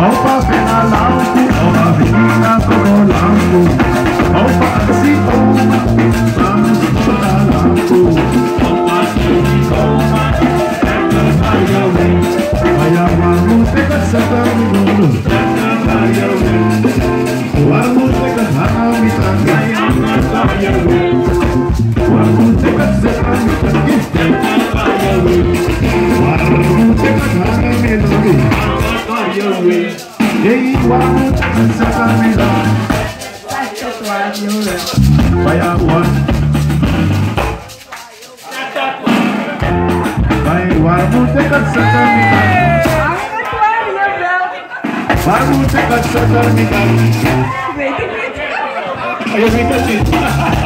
Opa pela lauti, opa venina como lampo Opa si opa, vamos para lampo Opa si opa, eka vaya ven Vaya vamos de casata mi mundo, eka vaya ven Vamos de casata mi tanga, on your way. Day one, second below. That's just what you love. Fire one. Why would take a second me down? Why would take a second me down? Wait a. Are you waiting?